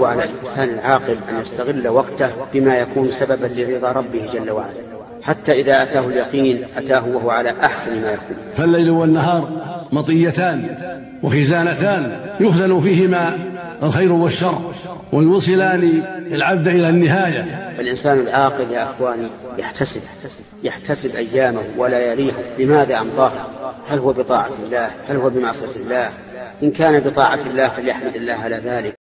وعلى الإنسان العاقل أن يستغل وقته بما يكون سببا لرضا ربه جل وعلا. حتى إذا أتاه اليقين أتاه وهو على أحسن ما يكون فالليل والنهار مطيتان وخزانتان يخزن فيهما الخير والشر ويوصلان العبد إلى النهاية. الإنسان العاقل يا أخواني يحتسب يحتسب أيامه ولياليه لماذا أمضاها هل هو بطاعة الله؟ هل هو بمعصية الله؟ إن كان بطاعة الله فليحمد الله على ذلك.